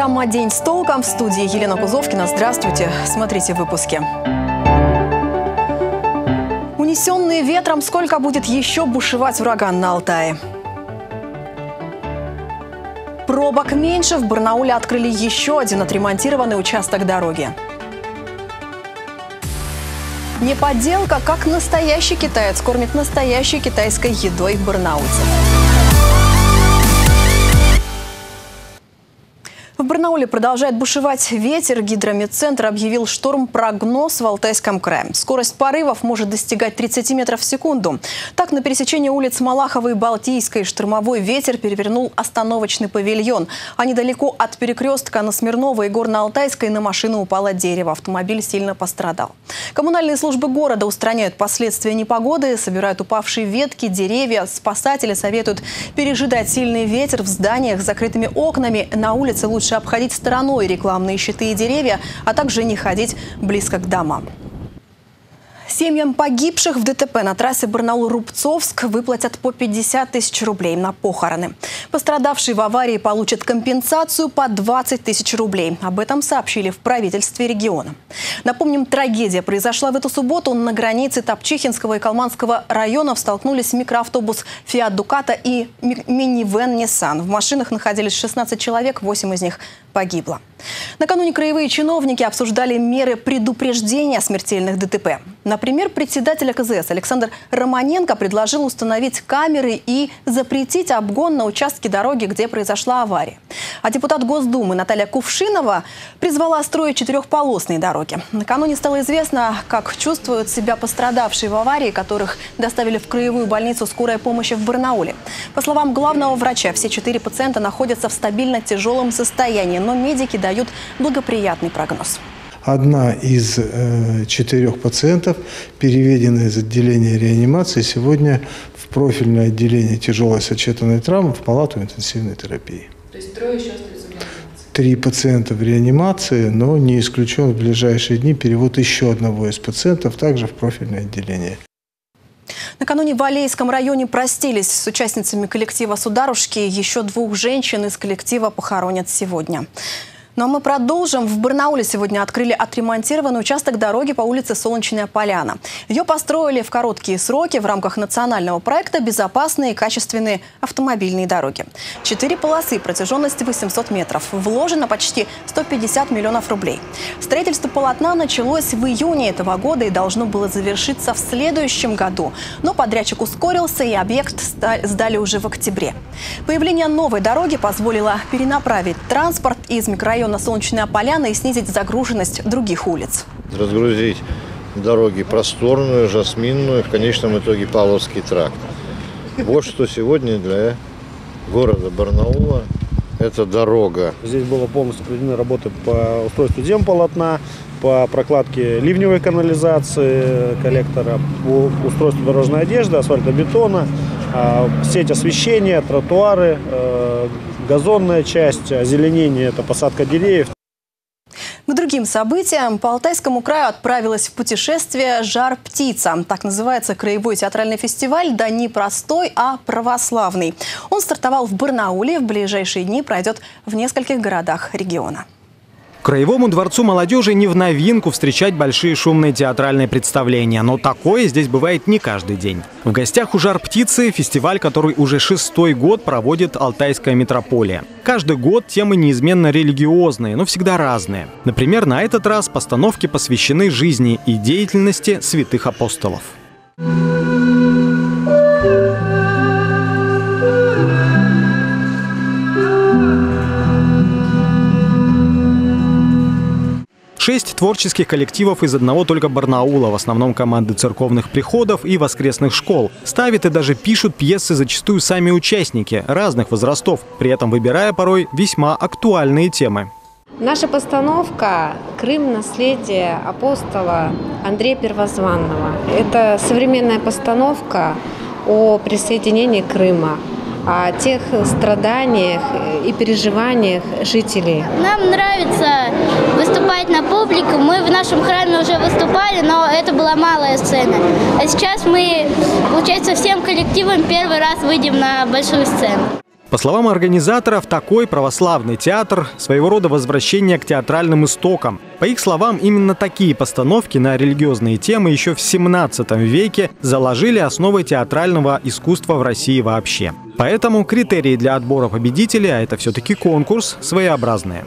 Программа «День с толком» в студии Елена Кузовкина. Здравствуйте. Смотрите в выпуске. Унесенные ветром, сколько будет еще бушевать ураган на Алтае? Пробок меньше. В Барнауле открыли еще один отремонтированный участок дороги. Не подделка, как настоящий китаец кормит настоящей китайской едой барнаульцев. Барнауле продолжает бушевать ветер. Гидрометцентр объявил шторм-прогноз в Алтайском крае. Скорость порывов может достигать 30 метров в секунду. Так, на пересечении улиц Малаховой и Балтийской штормовой ветер перевернул остановочный павильон. А недалеко от перекрестка на Смирнова и Горно-Алтайской на машину упало дерево. Автомобиль сильно пострадал. Коммунальные службы города устраняют последствия непогоды, собирают упавшие ветки, деревья. Спасатели советуют пережидать сильный ветер в зданиях с закрытыми окнами. На улице лучше обходить стороной рекламные щиты и деревья, а также не ходить близко к домам. Семьям погибших в ДТП на трассе Барнаул-Рубцовск выплатят по 50 тысяч рублей на похороны. Пострадавшие в аварии получат компенсацию по 20 тысяч рублей. Об этом сообщили в правительстве региона. Напомним, трагедия произошла в эту субботу. На границе Топчихинского и Калманского районов столкнулись микроавтобус «Фиат Дуката» и минивэн «Ниссан». В машинах находились 16 человек, 8 из них погибло. Накануне краевые чиновники обсуждали меры предупреждения смертельных ДТП. Например, председатель КЗС Александр Романенко предложил установить камеры и запретить обгон на участке дороги, где произошла авария. А депутат Госдумы Наталья Кувшинова призвала строить четырехполосные дороги. Накануне стало известно, как чувствуют себя пострадавшие в аварии, которых доставили в краевую больницу скорая помощи в Барнауле. По словам главного врача, все четыре пациента находятся в стабильно тяжелом состоянии, но медики дают благоприятный прогноз. Одна из э, четырех пациентов переведена из отделения реанимации сегодня в профильное отделение тяжелой сочетанной травмы в палату интенсивной терапии. То есть трое еще остаются в реанимации? Три пациента в реанимации, но не исключен в ближайшие дни перевод еще одного из пациентов также в профильное отделение. Накануне в Алейском районе простились с участницами коллектива «Сударушки». Еще двух женщин из коллектива похоронят сегодня. Ну а мы продолжим. В Барнауле сегодня открыли отремонтированный участок дороги по улице Солнечная Поляна. Ее построили в короткие сроки в рамках национального проекта «Безопасные и качественные автомобильные дороги». Четыре полосы, протяженность 800 метров. Вложено почти 150 миллионов рублей. Строительство полотна началось в июне этого года и должно было завершиться в следующем году. Но подрядчик ускорился и объект сдали уже в октябре. Появление новой дороги позволило перенаправить транспорт из микрорайона района Солнечная Поляна и снизить загруженность других улиц. Разгрузить дороги просторную, жасминную, в конечном итоге Павловский тракт. Вот что сегодня для города Барнаула это дорога. Здесь было полностью проведены работы по устройству земполотна, по прокладке ливневой канализации коллектора, по устройству дорожной одежды, асфальтобетона, а, сеть освещения, тротуары, э, газонная часть, озеленение – это посадка деревьев. К другим событиям по Алтайскому краю отправилась в путешествие «Жар-птица». Так называется краевой театральный фестиваль, да не простой, а православный. Он стартовал в Барнауле, в ближайшие дни пройдет в нескольких городах региона. Краевому дворцу молодежи не в новинку встречать большие шумные театральные представления, но такое здесь бывает не каждый день. В гостях у «Жар птицы» фестиваль, который уже шестой год проводит Алтайская метрополия. Каждый год темы неизменно религиозные, но всегда разные. Например, на этот раз постановки посвящены жизни и деятельности святых апостолов. Шесть творческих коллективов из одного только Барнаула, в основном команды церковных приходов и воскресных школ. Ставят и даже пишут пьесы зачастую сами участники разных возрастов, при этом выбирая порой весьма актуальные темы. Наша постановка «Крым. Наследие апостола Андрея Первозванного». Это современная постановка о присоединении Крыма, о тех страданиях и переживаниях жителей. Нам нравится выступать на публику. Мы в нашем храме уже выступали, но это была малая сцена. А сейчас мы, получается, всем коллективом первый раз выйдем на большую сцену. По словам организаторов, такой православный театр – своего рода возвращение к театральным истокам. По их словам, именно такие постановки на религиозные темы еще в 17 веке заложили основы театрального искусства в России вообще. Поэтому критерии для отбора победителей, а это все-таки конкурс, своеобразные.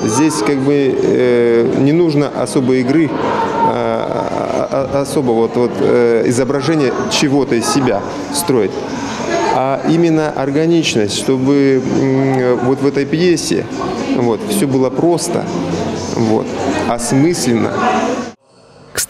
Здесь как бы э, не нужно особой игры, э, особо вот, вот, э, изображения чего-то из себя строить а именно органичность, чтобы вот в этой пьесе вот, все было просто, вот, осмысленно.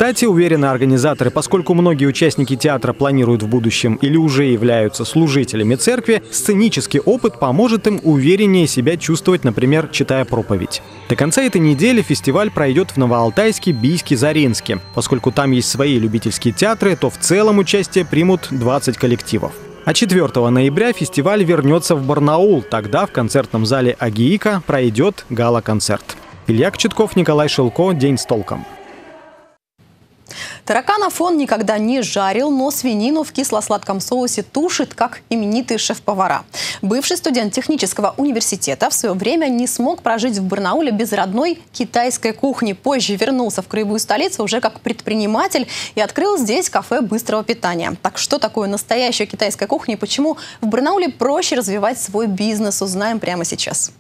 Кстати, уверены организаторы, поскольку многие участники театра планируют в будущем или уже являются служителями церкви, сценический опыт поможет им увереннее себя чувствовать, например, читая проповедь. До конца этой недели фестиваль пройдет в Новоалтайске, Бийске, Заринске. Поскольку там есть свои любительские театры, то в целом участие примут 20 коллективов. А 4 ноября фестиваль вернется в Барнаул. Тогда в концертном зале «Агиика» пройдет гала-концерт. Илья Кочетков, Николай Шелко. День с толком. Тараканов он никогда не жарил, но свинину в кисло-сладком соусе тушит, как именитые шеф-повара. Бывший студент технического университета в свое время не смог прожить в Барнауле без родной китайской кухни. Позже вернулся в краевую столицу уже как предприниматель и открыл здесь кафе быстрого питания. Так что такое настоящая китайская кухня и почему в Барнауле проще развивать свой бизнес, узнаем прямо сейчас.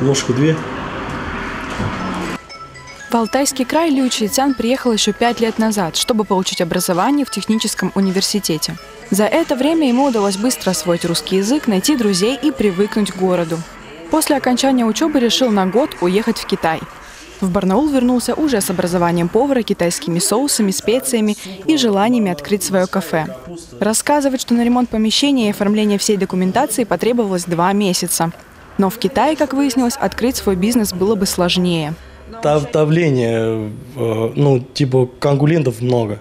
Ложку две. В Алтайский край Лю Чайцян приехал еще пять лет назад, чтобы получить образование в техническом университете. За это время ему удалось быстро освоить русский язык, найти друзей и привыкнуть к городу. После окончания учебы решил на год уехать в Китай. В Барнаул вернулся уже с образованием повара, китайскими соусами, специями и желаниями открыть свое кафе. Рассказывать, что на ремонт помещения и оформление всей документации потребовалось два месяца. Но в Китае, как выяснилось, открыть свой бизнес было бы сложнее давление, э, ну, типа конкурентов много.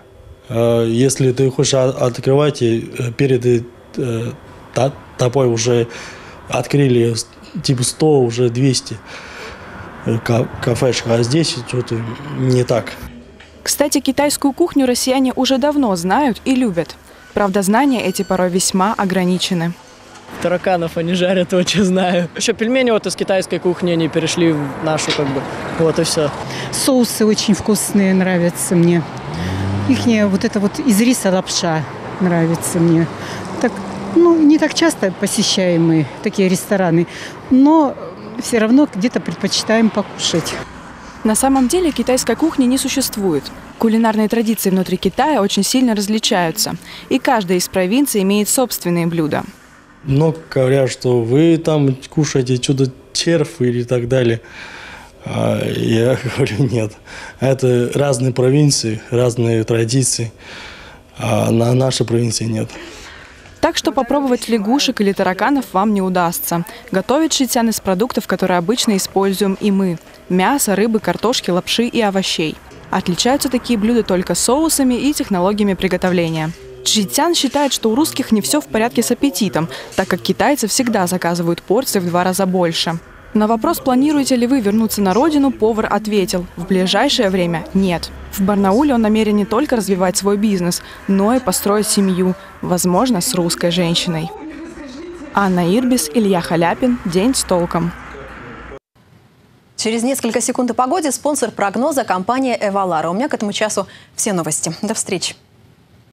Э, если ты хочешь открывать, э, перед тобой уже открыли типа 100, уже 200 кафешек, а здесь что-то не так. Кстати, китайскую кухню россияне уже давно знают и любят. Правда, знания эти порой весьма ограничены тараканов они жарят, очень знаю. Еще пельмени вот из китайской кухни, они перешли в нашу, как бы. Вот и все. Соусы очень вкусные, нравятся мне. Их вот это вот из риса лапша нравится мне. Так, ну, не так часто посещаемые такие рестораны, но все равно где-то предпочитаем покушать. На самом деле китайской кухни не существует. Кулинарные традиции внутри Китая очень сильно различаются, и каждая из провинций имеет собственные блюда. Но говорят, что вы там кушаете чудо червь или так далее. А я говорю, нет. Это разные провинции, разные традиции. А на нашей провинции нет. Так что попробовать лягушек или тараканов вам не удастся. Готовить шитян из продуктов, которые обычно используем и мы. Мясо, рыбы, картошки, лапши и овощей. Отличаются такие блюда только соусами и технологиями приготовления. Джитян считает, что у русских не все в порядке с аппетитом, так как китайцы всегда заказывают порции в два раза больше. На вопрос, планируете ли вы вернуться на родину, повар ответил – в ближайшее время – нет. В Барнауле он намерен не только развивать свой бизнес, но и построить семью, возможно, с русской женщиной. Анна Ирбис, Илья Халяпин. День с толком. Через несколько секунд о погоде спонсор прогноза – компания «Эвалара». У меня к этому часу все новости. До встречи.